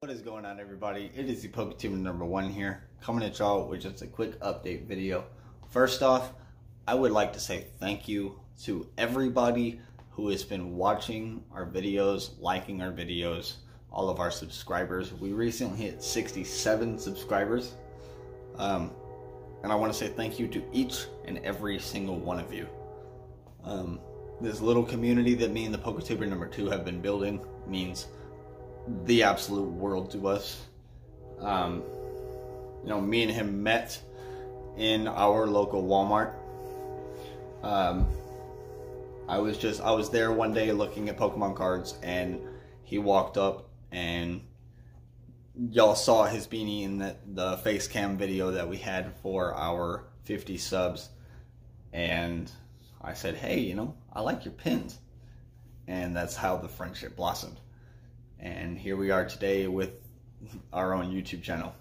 What is going on everybody? It is the PokeTuber number one here, coming at y'all with just a quick update video. First off, I would like to say thank you to everybody who has been watching our videos, liking our videos, all of our subscribers. We recently hit 67 subscribers. Um, and I want to say thank you to each and every single one of you. Um, this little community that me and the PokeTuber number two have been building means the absolute world to us. Um, you know, me and him met in our local Walmart. Um, I was just, I was there one day looking at Pokemon cards and he walked up and y'all saw his beanie in the, the face cam video that we had for our 50 subs. And I said, hey, you know, I like your pins. And that's how the friendship blossomed and here we are today with our own YouTube channel.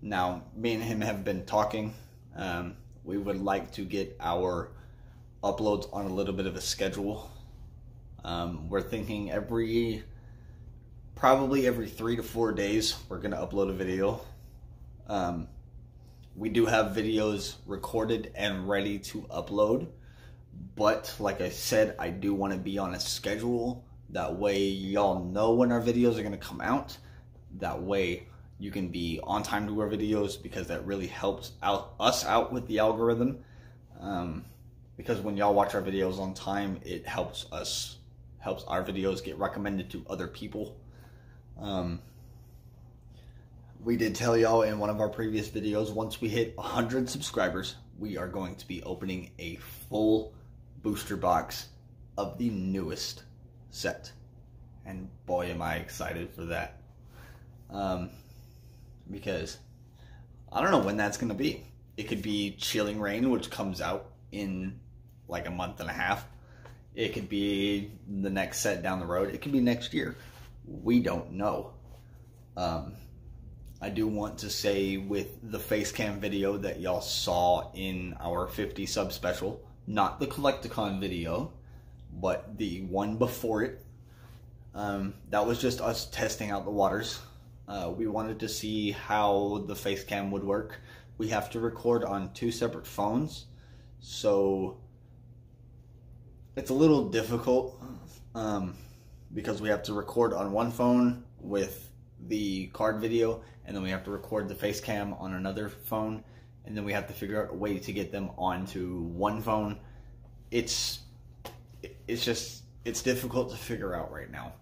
Now, me and him have been talking. Um, we would like to get our uploads on a little bit of a schedule. Um, we're thinking every, probably every three to four days, we're going to upload a video. Um, we do have videos recorded and ready to upload. But like I said, I do want to be on a schedule that way, y'all know when our videos are to come out. That way, you can be on time to our videos because that really helps out us out with the algorithm. Um, because when y'all watch our videos on time, it helps us, helps our videos get recommended to other people. Um, we did tell y'all in one of our previous videos, once we hit 100 subscribers, we are going to be opening a full booster box of the newest set. And boy, am I excited for that. Um, because I don't know when that's going to be. It could be Chilling Reign, which comes out in like a month and a half. It could be the next set down the road. It could be next year. We don't know. Um, I do want to say with the face cam video that y'all saw in our 50 sub special, not the Collect-A-Con video, but the one before it, um, that was just us testing out the waters. Uh, we wanted to see how the face cam would work. We have to record on two separate phones, so it's a little difficult um, because we have to record on one phone with the card video, and then we have to record the face cam on another phone, and then we have to figure out a way to get them onto one phone. It's it's just it's difficult to figure out right now.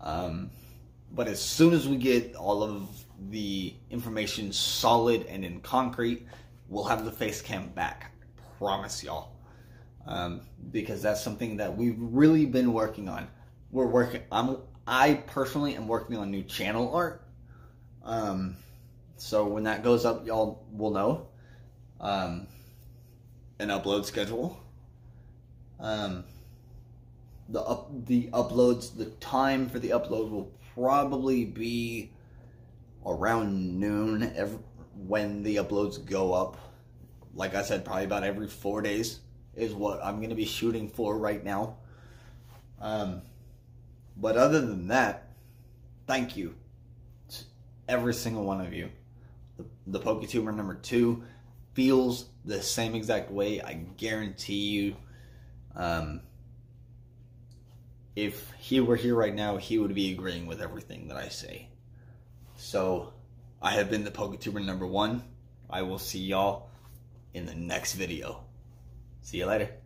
Um, but as soon as we get all of the information solid and in concrete, we'll have the face cam back. I promise y'all. Um, because that's something that we've really been working on. We're working. I'm. I personally am working on new channel art. Um, so when that goes up, y'all will know. Um, an upload schedule. Um, the up the uploads the time for the upload will probably be around noon every, when the uploads go up. Like i said probably about every four days is what i'm going to be shooting for right now. Um, but other than that thank you to every single one of you. The, the poketuber number two feels the same exact way i guarantee you. Um, if he were here right now, he would be agreeing with everything that I say. So, I have been the PokeTuber number one. I will see y'all in the next video. See you later.